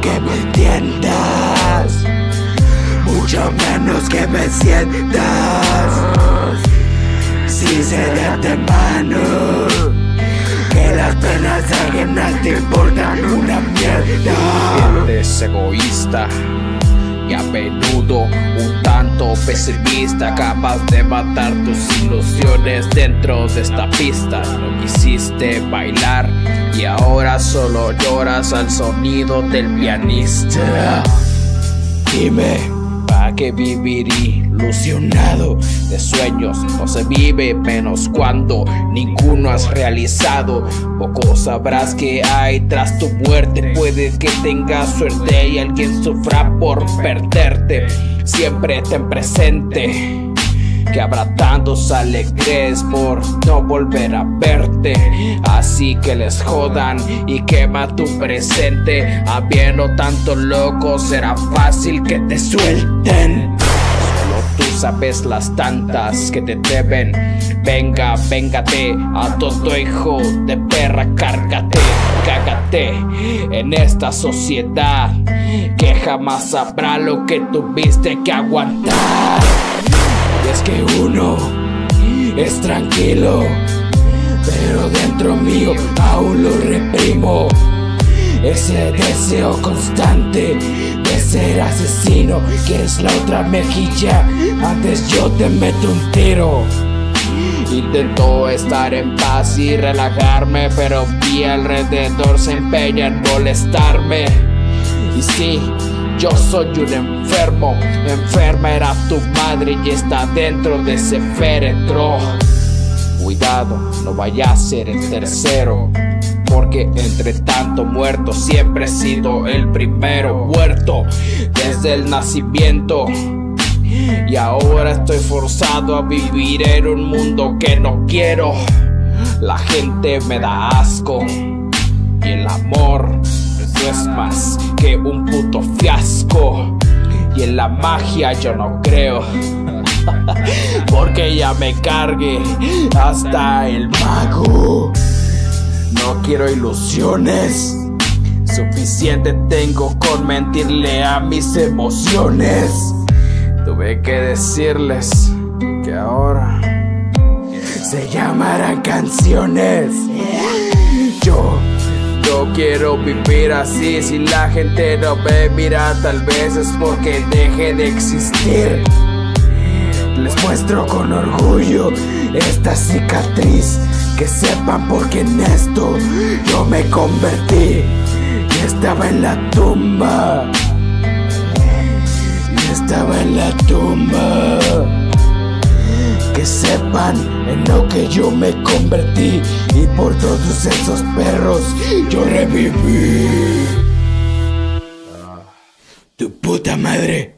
que me entiendas. Mucho menos que me sientas. Si se de antemano Que las penas ajenas te importan una mierda. Eres egoísta y a menudo un tanto pesimista, capaz de matar tus ilusiones dentro de esta pista. No quisiste bailar y ahora solo lloras al sonido del pianista. Dime ¿Para qué vivir ilusionado de sueños? No se vive menos cuando ninguno has realizado. Poco sabrás que hay tras tu muerte. Puede que tengas suerte y alguien sufra por perderte. Siempre ten presente que habrá tantos alegres por no volver a verte. Así que les jodan y quema tu presente. Habiendo tanto loco, será fácil que te suelten. Sabes las tantas que te deben. Venga, véngate a todo hijo de perra, cárgate, cágate en esta sociedad que jamás sabrá lo que tuviste que aguantar es que uno es tranquilo, pero dentro mío aún lo reprimo. Ese deseo constante de ser asesino, quieres la otra mejilla, antes yo te meto un tiro. Intento estar en paz y relajarme, pero mi alrededor se empeña en molestarme. Y sí, yo soy un enfermo, enferma era tu madre y está dentro de ese féretro. Cuidado, no vaya a ser el tercero. Porque entre tanto muerto siempre he sido el primero muerto desde el nacimiento. Y ahora estoy forzado a vivir en un mundo que no quiero. La gente me da asco y el amor no es más un puto fiasco. Y en la magia yo no creo. Porque ya me cargue hasta el mago. No quiero ilusiones. Suficiente tengo con mentirle a mis emociones. Tuve que decirles que ahora se llamarán canciones. Yo no quiero vivir así, si la gente no me mira tal vez es porque deje de existir. Les muestro con orgullo esta cicatriz, que sepan por qué en esto yo me convertí. Y estaba en la tumba, y estaba en la tumba. Sepan en lo que yo me convertí y por todos esos perros yo reviví. Tu puta madre.